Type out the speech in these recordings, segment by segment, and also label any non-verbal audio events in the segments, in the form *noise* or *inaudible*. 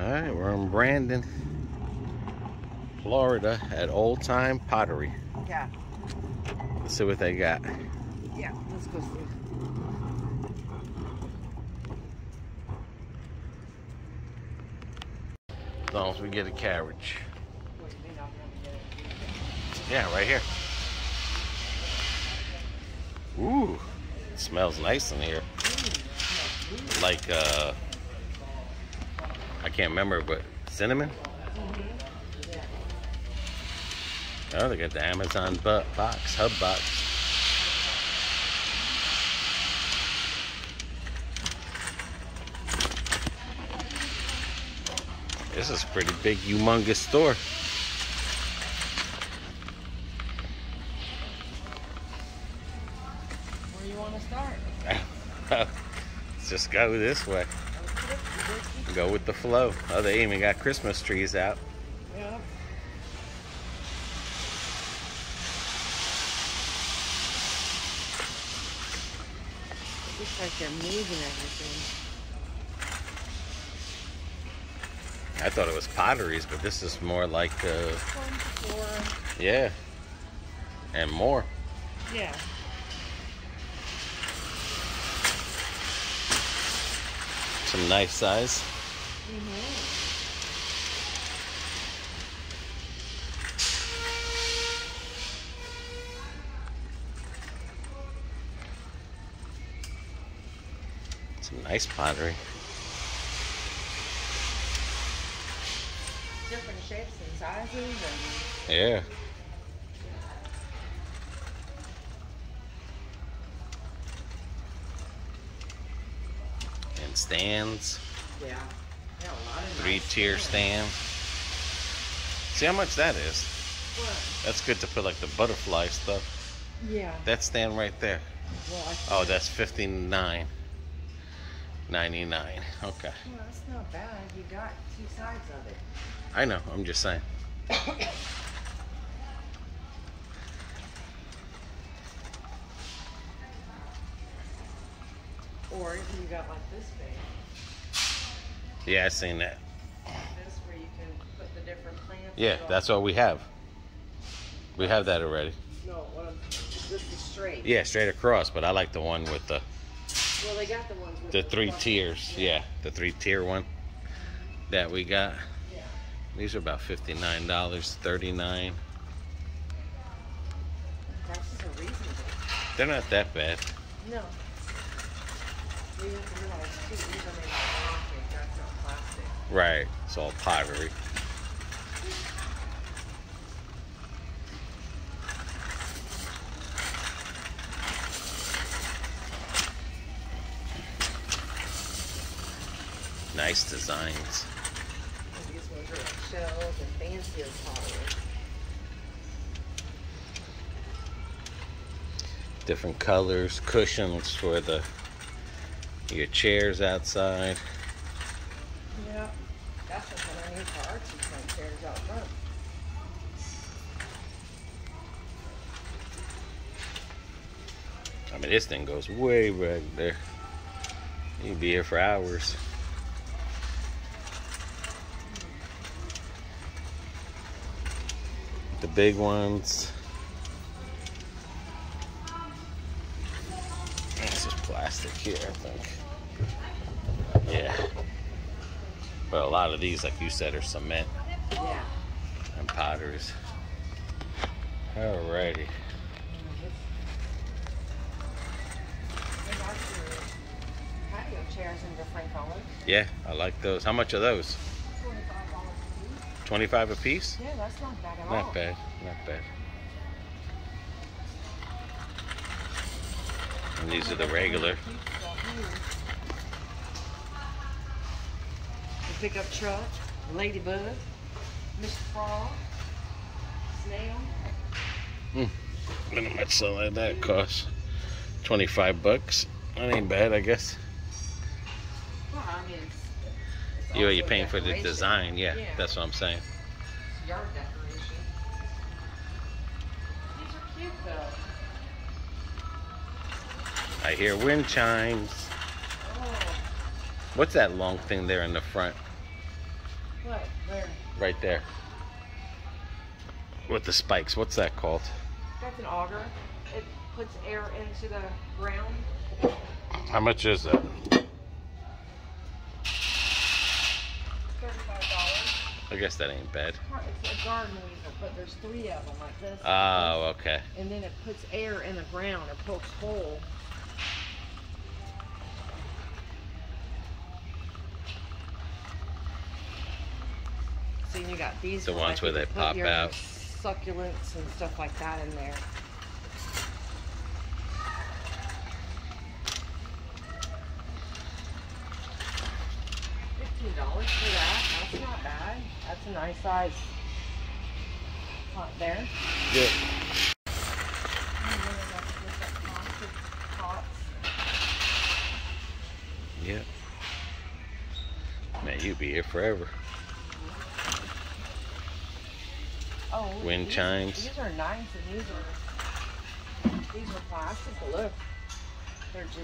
Alright, we're in Brandon, Florida at Old Time Pottery. Yeah, Let's see what they got. yeah, let's go see. As long as we get a carriage. Wait, may not be able to get it. Yeah, right here. Ooh, smells nice in here. Like, uh, I can't remember, but cinnamon? Mm-hmm. Oh, they got the Amazon box, hub box. This is a pretty big, humongous store. Where you want to start? *laughs* Let's just go this way. Go with the flow. Oh, they even got Christmas trees out. Yeah. Looks like they're moving everything. I thought it was potteries, but this is more like, uh, yeah, and more. Yeah. Some nice size. Mm-hmm. Some nice pottery. Different shapes and sizes and Yeah. And stands. yeah. Yeah, a lot of Three tier stands. stand. See how much that is? What? That's good to put like the butterfly stuff. Yeah. That stand right there. Oh, that's fifty nine. Ninety nine. *laughs* Okay. Well, that's not bad. You got two sides of it. I know, I'm just saying. Or you got like this big. Yeah, I seen that. This where you can put the different plants. Yeah, that's what we have. We have that already. No, what I'm, this is straight. Yeah, straight across, but I like the one with the Well, they got the ones with the three fucking- tiers. Yeah, the three tier one that we got. Yeah. These are about fifty nine dollars, thirty nine. Prices are reasonable. They're not that bad. No. Right. It's all pottery. Nice designs. These ones are like shells and fancier pottery. Different colors, cushions for the your chairs outside. Yeah. That's what I need out front. I mean, this thing goes way back there. You'd be here for hours. The big ones. This is plastic here, I think. Yeah. But a lot of these, like you said, are cement Yeah. and potteries. Alrighty. They got your patio chairs in different colors. Yeah, I like those. How much are those? Twenty-five dollars a piece. 25 a piece? Yeah, that's not bad at all. Not bad, not bad. And these are the regular. The pickup truck, Ladybug, Mr. Frog, Snail. Hmm. How much something like that costs 25 bucks. That ain't bad, I guess. Well, I mean, it's, it's You, also you're paying for the design, yeah, Yeah. that's what I'm saying. Yard decoration. These are cute though. I hear wind chimes. Oh, What's that long thing there in the front? What? Where? Right there. With the spikes. What's that called? That's an auger. It puts air into the ground. How much is that? I guess that ain't bad. It's a garden weaver, but there's three of them like this. Oh, okay. and then it puts air in the ground. It pokes hole. See, you got these The ones ones where they pop out. Succulents and stuff like that in there. Fifteen dollars for that. That's not bad. That's a nice size pot there. Yeah. And then I got different plastic pots. Yep. Man, you'd be here forever. Oh, Wind these, chimes. These are nice, and these are these are plastic. But look, they're just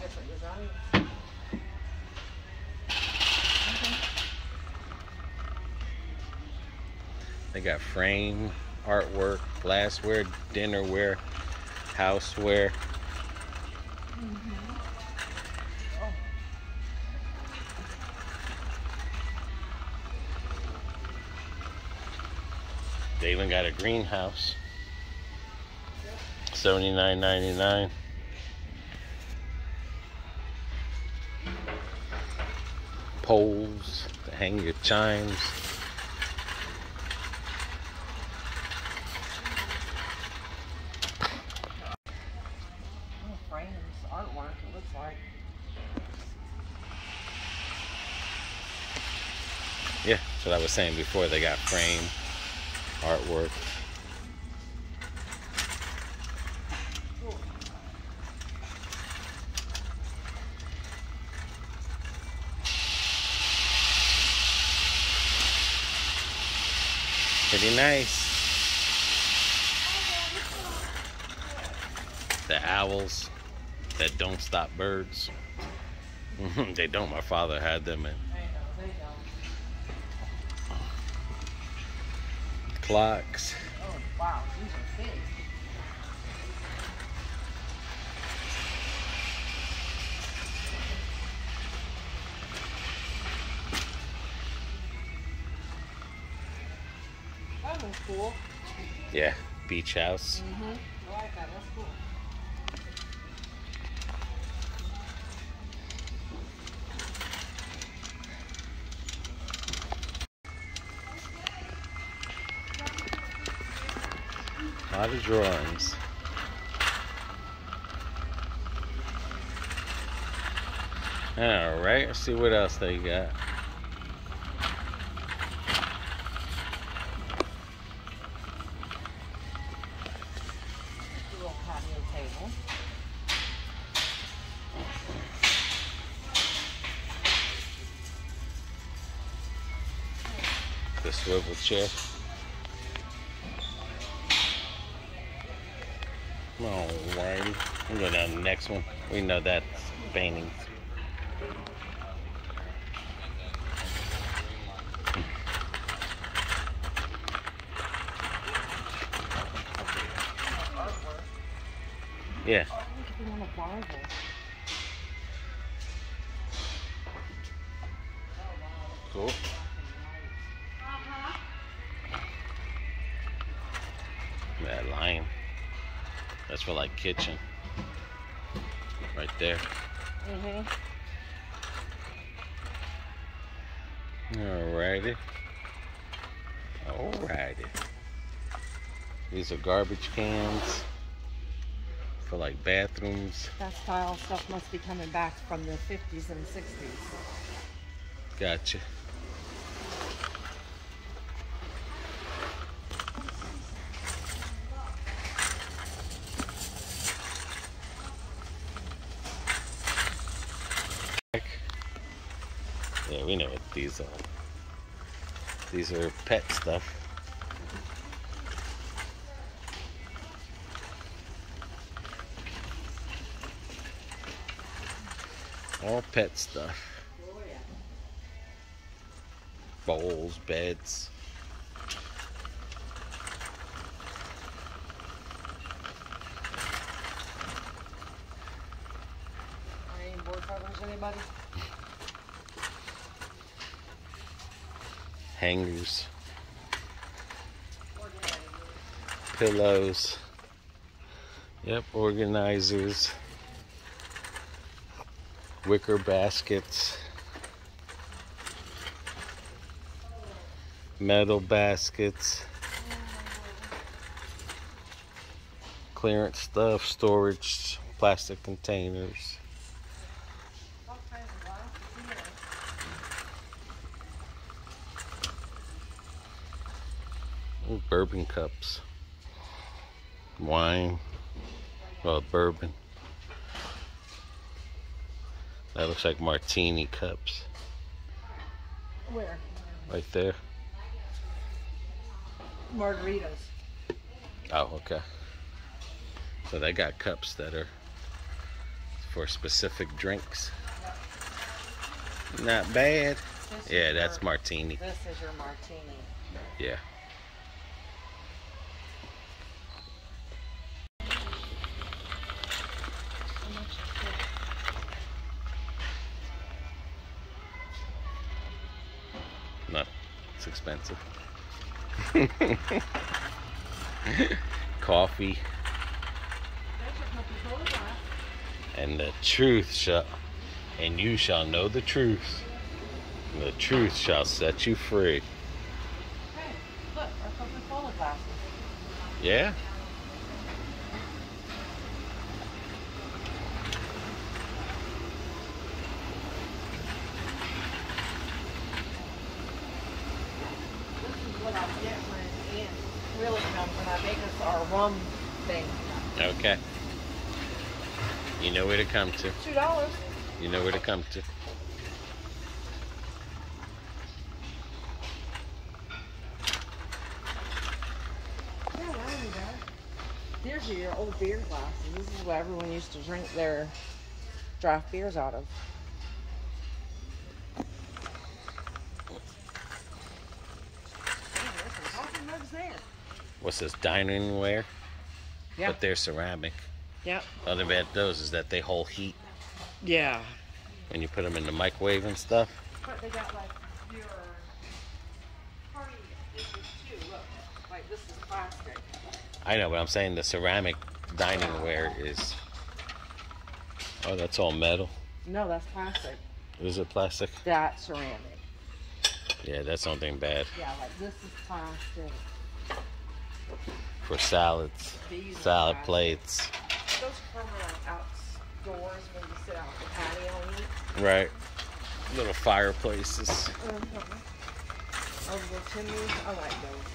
different designs. Mm-hmm. They got frame, artwork, glassware, dinnerware, houseware. They even got a greenhouse. Seventy-nine ninety-nine. Poles to hang your chimes. frames, artwork. It looks like. Yeah, that's what I was saying before. They got frame, artwork. Pretty nice. The owls that don't stop birds. *laughs* they don't. My father had them in clocks. Oh wow, these are big. That one's cool. Yeah, beach house. Mm-hmm. I like that. That's cool. Lot of drawings. All right, let's see what else they got. The swivel chair. Go down to the next one. We know that's. Artwork. Yeah. Look at the little Bible. Cool. That lion. That's for like kitchen. Right there. Mm-hmm. Alrighty. Alrighty. These are garbage cans for like bathrooms. That style stuff must be coming back from the 50s and 60s. Gotcha. Yeah, we know what these are. These are pet stuff. All pet stuff. Bowls, beds. Are any board covers, anybody? Hangers, pillows. Yep, organizers. Wicker baskets. Metal baskets. Clearance stuff, storage, plastic containers. All kinds of glasses here. Ooh, bourbon cups. Wine. Well, bourbon. That looks like martini cups Where? right there. Margaritas. Oh, okay. So they got cups that are for specific drinks. Not bad. Yeah, that's martini. This is your martini. Yeah. Expensive. *laughs* Coffee That's your Coca-Cola glass. and the truth shall, and you shall know the truth. And the truth shall set you free. Hey, look, our Coca-Cola glasses. Yeah? This is what I get when Aunt really comes and I make us our rum thing. Okay. You know where to come to. Two dollars. You know where to come to. Yeah, that would be better. Here's your old beer glasses. This is what everyone used to drink their draft beers out of. There's some coffee mugs there. What's this? Dining ware? Yeah. But they're ceramic. Yep. The other bad those is that they hold heat Yeah. when you put them in the microwave and stuff. But they got like your party dishes too. Look, like this is plastic. I know, but I'm saying the ceramic dining ware is. Oh, that's all metal. No, that's plastic. Is it plastic? That's ceramic. Yeah, that's something bad Yeah, like this is plastic. for salads, These are salad plastic. plates. Those are from like outdoors when you sit out on the patio and eat. Right. Little fireplaces. Oh, the chimneys. I like those.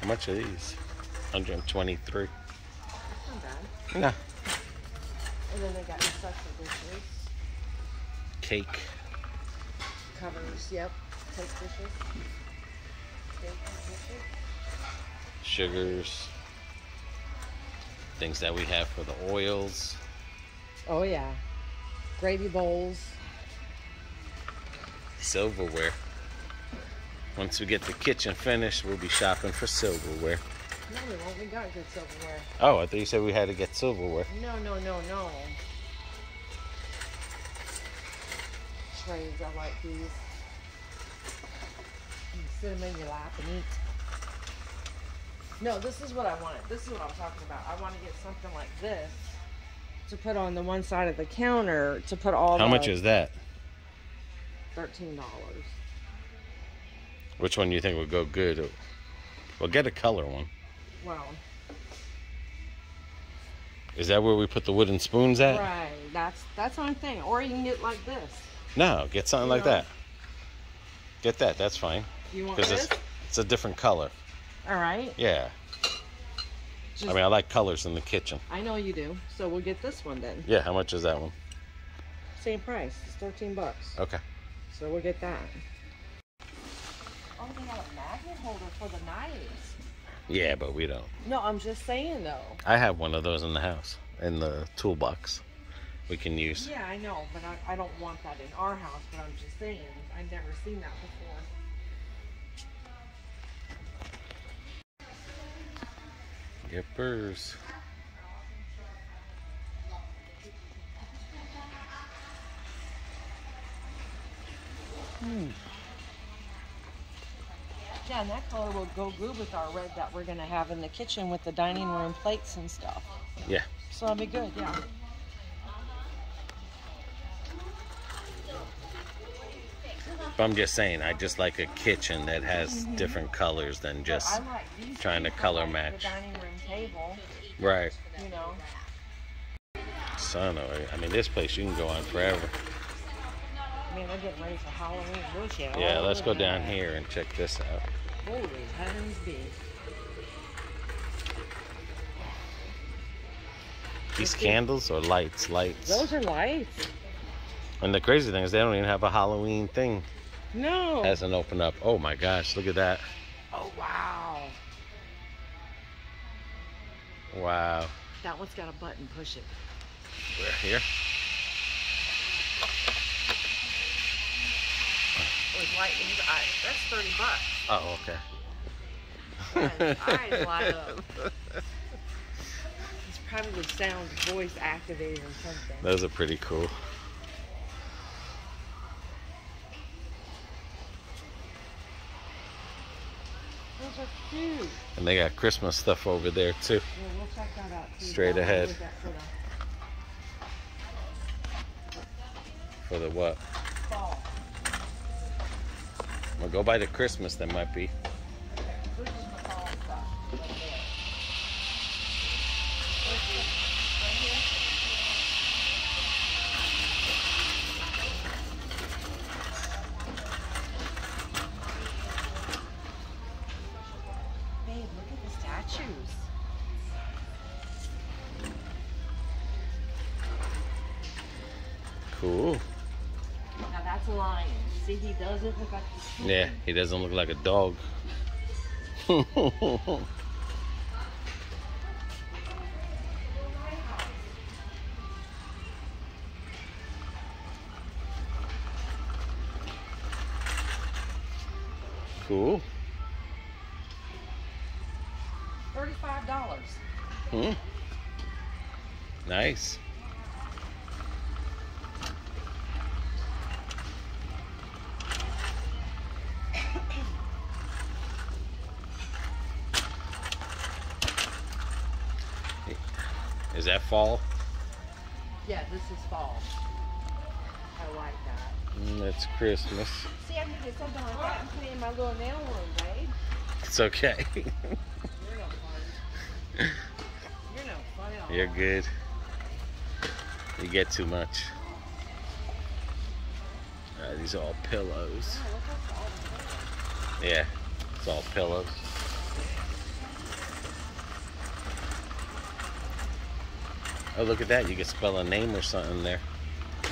How much are these? 123. That's not bad. No. And then they got special dishes. Cake. Covers, yep. Take dishes. Sugars. Things that we have for the oils. Oh yeah. Gravy bowls. Silverware. Once we get the kitchen finished, we'll be shopping for silverware. No, we won't. We got good silverware. Oh, I thought you said we had to get silverware. No, no, no, no. Trays, I like these. Sit them in your lap and eat. No, this is what I wanted. This is what I'm talking about. I want to get something like this to put on the one side of the counter to put all How much is that? thirteen dollars. Which one do you think would go good? Well, get a color one. Well, Is that where we put the wooden spoons at? right. That's that's my thing. Or you can get like this. No, get something You like know- that. Get that. That's fine. You want Because this? it's it's a different color. All right. Yeah. Just, I mean, I like colors in the kitchen. I know you do. So we'll get this one then. Yeah. How much is that one? Same price. It's thirteen bucks. Okay. So we'll get that. Oh, they got a magnet holder for the knives. Yeah, but we don't. No, I'm just saying though. I have one of those in the house in the toolbox. we can use. Yeah, I know, but I, I don't want that in our house. But I'm just saying, I've never seen that before. Yippers. Hmm. Yeah, and that color will go good with our red that we're gonna have in the kitchen with the dining room plates and stuff. Yeah. So that'll be good, yeah. But I'm just saying, I just like a kitchen that has different colors than just like trying to color match. The dining room table, right. you know. Son, I mean, this place you can go on forever. I mean, they're getting ready for Halloween bullshit. Yeah, let's go down here and check this out. Holy heavens be. These candles or lights? Lights. Those are lights. And the crazy thing is, they don't even have a Halloween thing. No. Hasn't opened up. Oh my gosh, look at that. oh wow. Wow. That one's got a button. Push it. We're here. With lightning's eyes. That's thirty bucks. Oh, okay. His eyes *laughs* light up. It's probably sound voice activated or something. Those are pretty cool. Cute. And they got Christmas stuff over there too. Yeah, we'll check that out too. Straight ahead. for the For the what? fall. Well, go by the Christmas. That might be. He doesn't look like a dog. *laughs* Is that fall? Yeah, this is fall. I like that. Mm, it's Christmas. See, I can get something like that and put it in my little nail room, babe. It's okay. *laughs* You're no fun. You're no fun at all. You're good. You get too much. Uh, these are all pillows. Look at all the things. Yeah, it's all pillows. Oh, look at that. You can spell a name or something there. Yeah,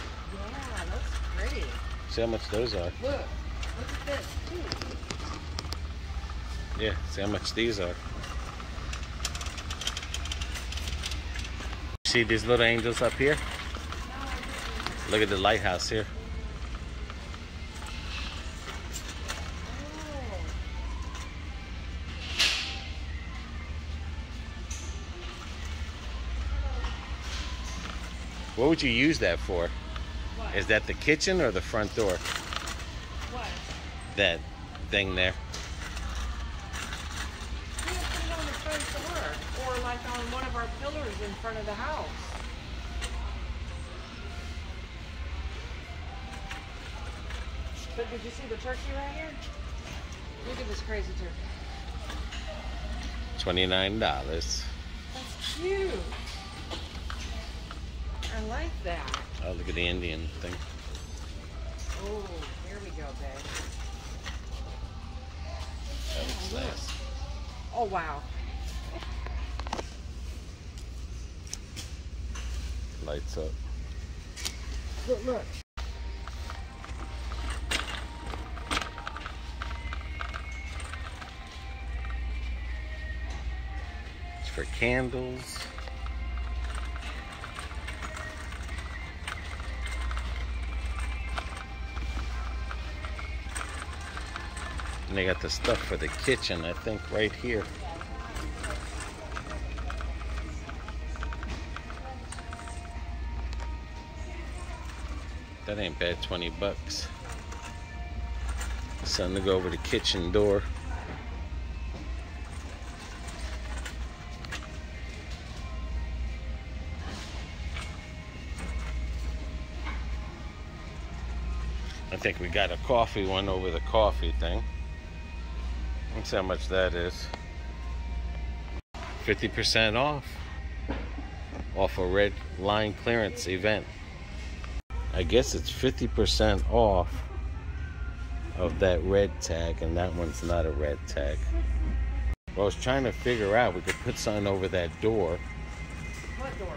that's pretty. See how much those are. Look, look at this too. Yeah, see how much these are. See these little angels up here? Look at the lighthouse here. What would you use that for? what? Is that the kitchen or the front door? what? That thing there. You can put it on the front door, or like on one of our pillars in front of the house. But did you see the turkey right here? Look at this crazy turkey. $29. That's cute. I like that. Oh, look at the Indian thing. Oh, here we go, babe. That looks oh, nice. Oh, wow. Lights up. Look, look. It's for candles. They got the stuff for the kitchen, I think, right here. That ain't bad, 20 bucks. Something to go over the kitchen door. I think we got a coffee one over the coffee thing. Let's see how much that is. 50% off. Off a red line clearance event. I guess it's 50% off of that red tag, and that one's not a red tag. Well, I was trying to figure out we could put something over that door What door?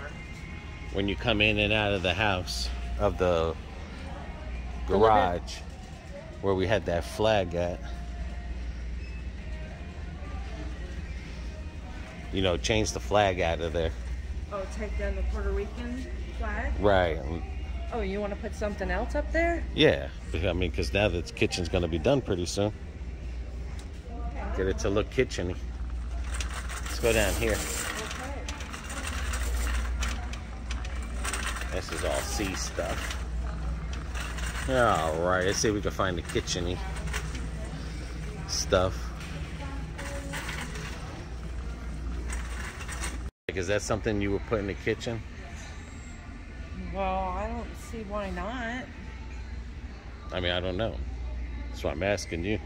when you come in and out of the house of the The garage where we had that flag at. You know, change the flag out of there. Oh, take down the Puerto Rican flag? Right. Oh, you want to put something else up there? Yeah. I mean, because now the kitchen's going to be done pretty soon. Get it to look kitcheny. Let's go down here. Okay. This is all sea stuff. All right, let's see if we can find the kitcheny stuff. Like, is that something you would put in the kitchen? Well, I don't see why not. I mean, I don't know. That's why I'm asking you.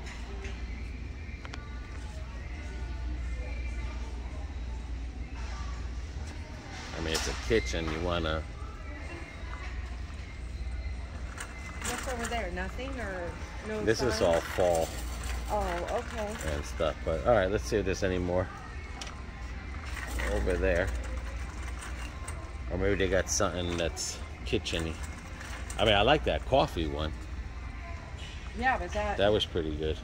I mean, it's a kitchen. You wanna? What's over there? Nothing or no? This is all fall Oh, okay. and stuff. But all right, let's see if there's any more over there. Or maybe they got something that's kitcheny. I mean, I like that coffee one. Yeah, but that. That was pretty good.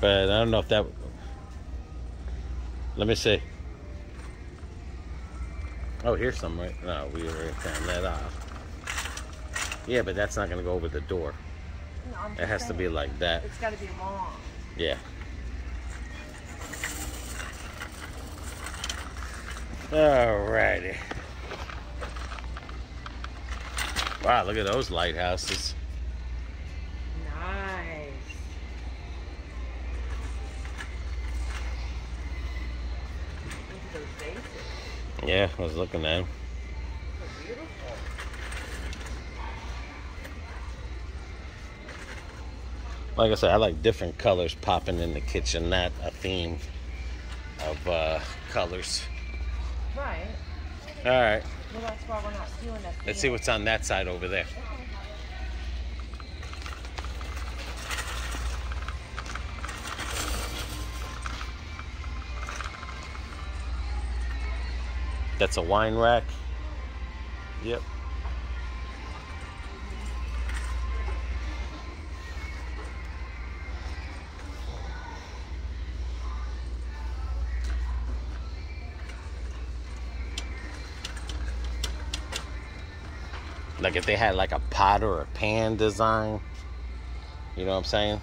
But I don't know if that. Let me see. Oh, here's some right. No, we already found that off. Yeah, but that's not gonna go over the door. No, It has to be like that. It's got to be long. Yeah. Alrighty. Wow, look at those lighthouses. Nice. Look at those. Yeah, I was looking at them. Like I said, I like different colors popping in the kitchen, not a theme of uh, colors. Right. All right, Well, that's why we're not doing that. let's see what's on that side over there. That's a wine rack. Yep. Like if they had like a pot or a pan design. You know what I'm saying?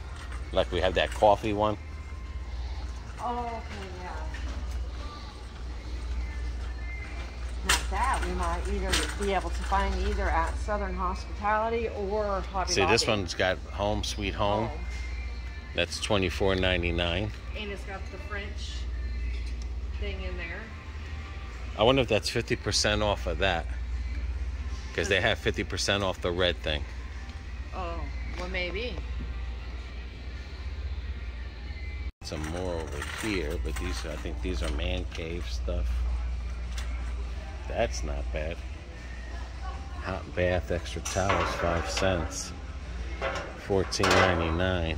Like we have that coffee one. Oh, okay, yeah. Now that we might either be able to find either at Southern Hospitality or Hobby See, this Lobby. one's got home sweet home. Oh. That's twenty four ninety nine. And it's got the French thing in there. I wonder if that's fifty percent off of that. Because they have fifty percent off the red thing. Oh, well, maybe. Some more over here, but these I think these are man cave stuff. That's not bad. Hot bath extra towels, five cents. Fourteen ninety nine.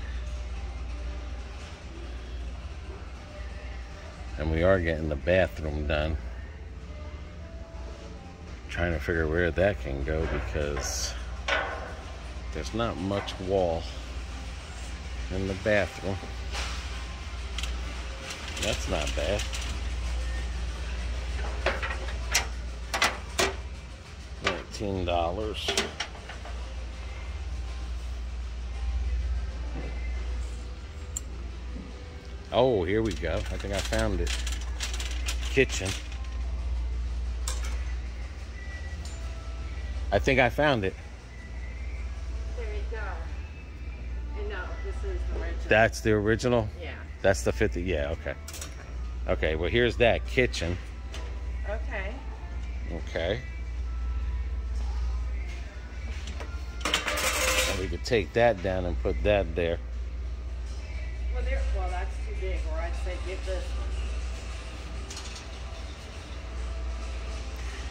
And we are getting the bathroom done trying to figure where that can go because there's not much wall in the bathroom. That's not bad. Nineteen dollars. Oh, here we go. I think I found it. Kitchen. I think I found it. There you go. And no, this is the original. That's the original? yeah. That's the 50. Yeah, okay. Okay, well, here's that kitchen. Okay. Okay. And we could take that down and put that there. Well, there. Well, that's too big. Or I'd say get this one.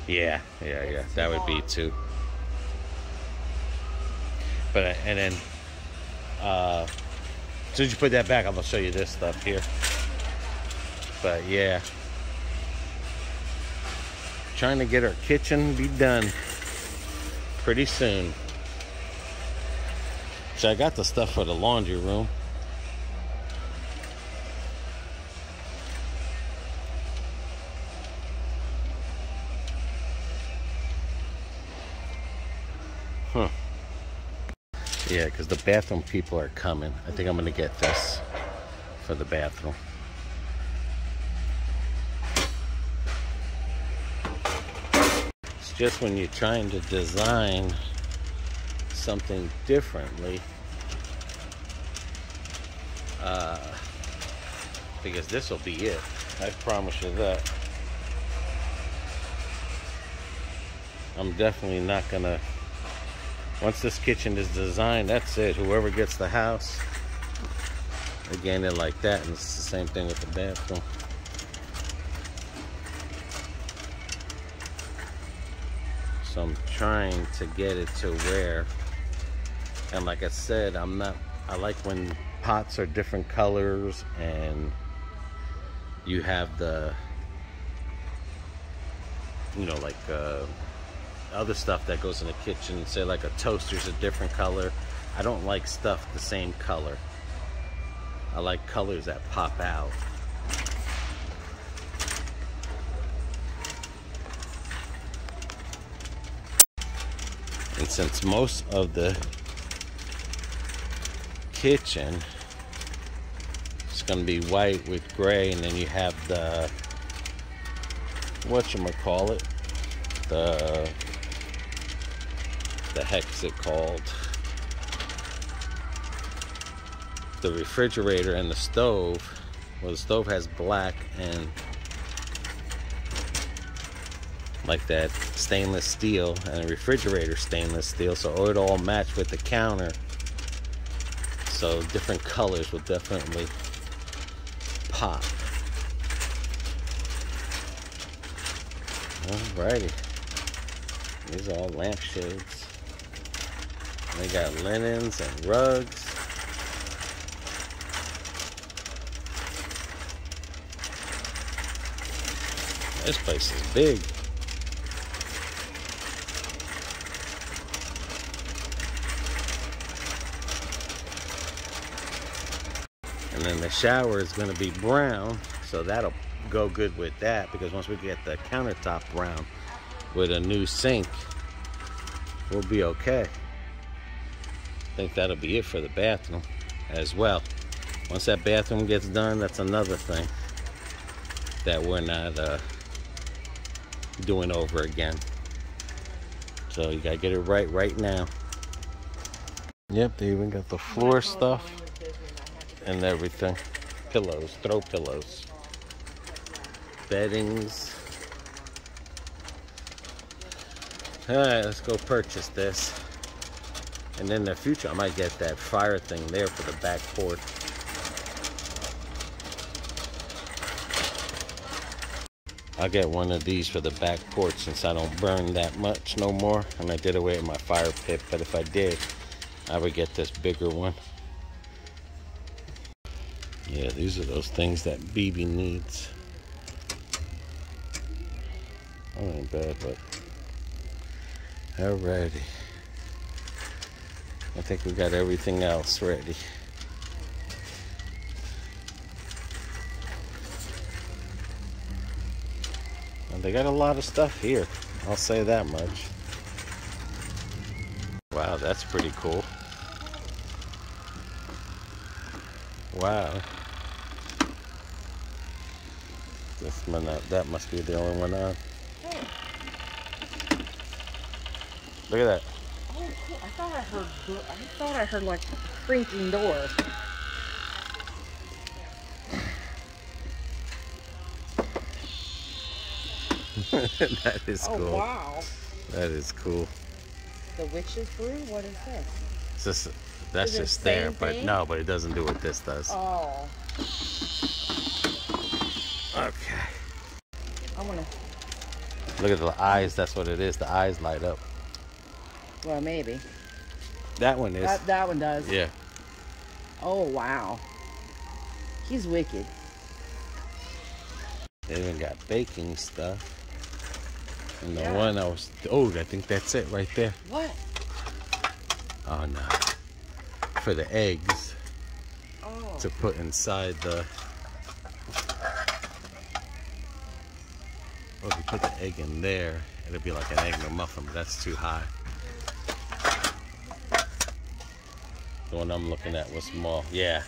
Yeah, yeah, yeah. It's That would be long. But uh, and then, uh, as you put that back, I'm gonna show you this stuff here. But yeah, trying to get our kitchen be done pretty soon. So I got the stuff for the laundry room. Because the bathroom people are coming. I think I'm going to get this for the bathroom. It's just when you're trying to design something differently. Uh, because this will be it. I promise you that. I'm definitely not going to once this kitchen is designed, that's it. Whoever gets the house, again, it like that, and it's the same thing with the bathroom. So I'm trying to get it to where, and like I said, I'm not. I like when pots are different colors and you have the, you know, like. Uh, other stuff that goes in the kitchen. Say like a toaster's a different color. I don't like stuff the same color. I like colors that pop out. And since most of the kitchen is going to be white with gray and then you have the what you whatchamacallit the the heck is it called? The refrigerator and the stove. Well, the stove has black and like that stainless steel, and the refrigerator stainless steel, so it all match with the counter. So different colors will definitely pop. Alrighty. These are all lampshades. They got linens and rugs. This place is big. And then the shower is going to be brown, so that'll go good with that because once we get the countertop brown with a new sink, we'll be okay. Think that'll be it for the bathroom as well. Once that bathroom gets done, that's another thing that we're not uh, doing over again. So you gotta get it right right now. Yep, they even got the floor stuff and everything. Pillows, throw pillows, beddings. All right, let's go purchase this. And in the future, I might get that fire thing there for the back porch. I'll get one of these for the back porch since I don't burn that much no more. And I did away with my fire pit, but if I did, I would get this bigger one. Yeah, these are those things that BB needs. Oh, ain't bad, but alrighty. I think we got everything else ready. And they got a lot of stuff here. I'll say that much. Wow, that's pretty cool. Wow. This that, that must be the only one on. Look at that. Thought I heard. I thought I heard like a creaking door. *laughs* that is Oh cool. wow. That is cool. The witch's brew. What is this? It's just, that's Is just there, but thing? no, but it doesn't do what this does. Oh, Okay. I wanna. Look at the eyes. That's what it is. The eyes light up. Well, maybe That one is. that that one does. yeah. Oh wow. He's wicked. They even got baking stuff. And the Yeah. one I was. Oh, I think that's it right there. What? Oh no. For the eggs Oh. to put inside the. Well, if you put the egg in there, it'll be like an egg McMuffin, but that's too high. The one I'm looking at was small. Yeah.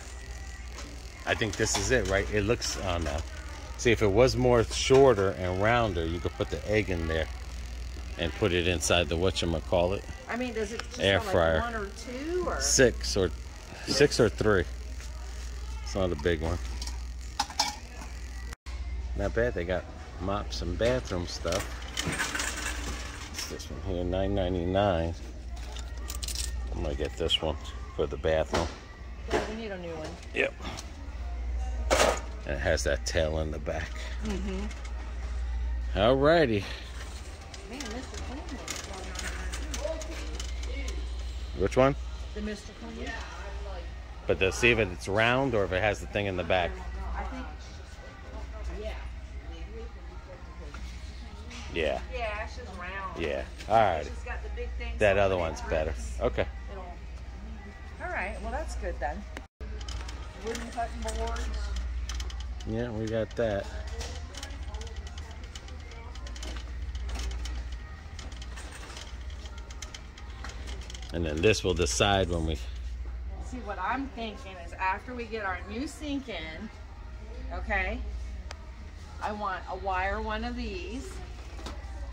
I think this is it, right? It looks, oh no. See, if it was more shorter and rounder, you could put the egg in there and put it inside the whatchamacallit. I mean, does it just Air fryer. like one or two or? Six or six or three. It's not a big one. Not bad. They got mops and bathroom stuff. What's this one here? Nine ninety nine. I'm gonna get this one for the bathroom. Yeah, we need a new one. Yep. And it has that tail in the back. Mm-hmm. Alrighty. Man, Mr. Clean is going on there, too. Which one? The Mr. Clean. But to see if it's round or if it has the thing in the back. I think. Yeah. Yeah. Yeah, it's just round. Yeah. It's Alrighty. just got the big thing. That so other one's better. Okay. Right. Well, that's good then. Wooden cutting boards. Yeah, we got that. And then this will decide when we. See, what I'm thinking is after we get our new sink in, okay, I want a wire one of these.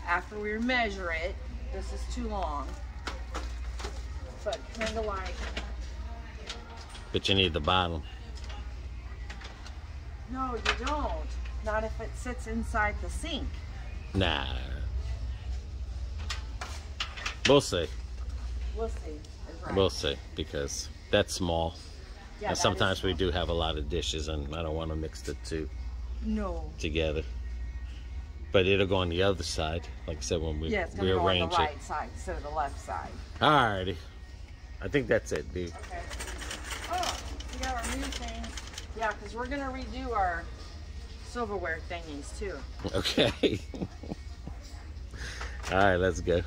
After we measure it, this is too long. But kind of like, But you need the bottom. no, you don't. Not if it sits inside the sink. Nah. We'll see. We'll see. Right. We'll see because that's small. Yeah, and that sometimes we do have a lot of dishes, and I don't want to mix the two No. together. But it'll go on the other side, like I said, when we Yeah, it's gonna go on rearrange the it. right side instead of the left side. Alrighty. I think that's it, dude. Okay. Got our new things. Yeah, because we're gonna redo our silverware thingies too. Okay. *laughs* All right, let's go.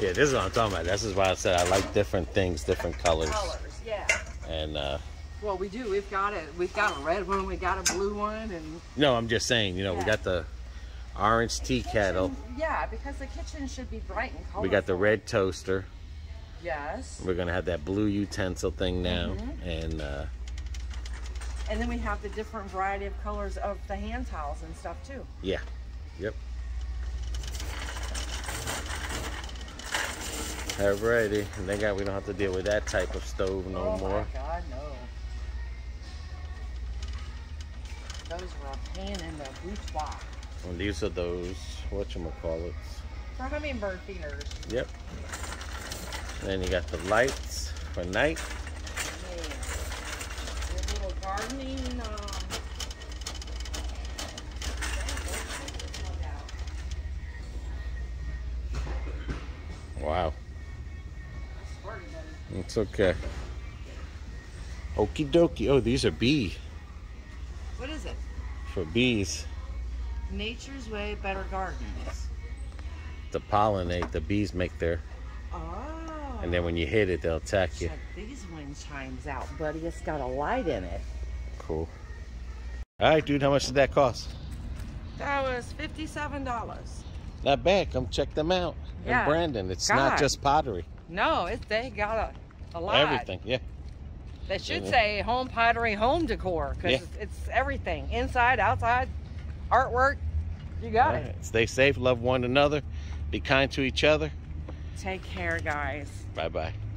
Yeah, this is what I'm talking about. This is why I said I like different things, different colors. Colors, yeah. And uh, Well, we do. We've got it. We've got a red one. We got a blue one, and no, I'm just saying, you know, we got the orange tea kettle. Yeah, because the kitchen should be bright and colorful. We got the red toaster. Yes. We're gonna have that blue utensil thing now, Mhm. and uh, And then we have the different variety of colors of the hand towels and stuff too. yeah, yep. Alrighty, and thank God we don't have to deal with that type of stove no oh more. my God, no. Those were a pain in the boudoir. And these are those whatchamacallits. For hummingbird feeders. Yep. Then you got the lights for night. Yeah. Your little gardening, um, Wow. It's okay. Okie dokie. Oh, these are bee What is it? for bees Nature's Way Better Gardens. to pollinate. The bees make their. And then when you hit it, they'll attack you. Check these wind chimes out, buddy. It's got a light in it. Cool. All right, dude. How much did that cost? That was fifty-seven dollars. Not bad. Come check them out in Yeah. Brandon. It's not just pottery. No, it's they got a, a lot. Everything. Yeah. They should Mhm. say home pottery, home decor, because Yeah. it's, it's everything inside, outside, artwork. You got All it. Stay safe, love one another, be kind to each other. Take care, guys. Bye bye.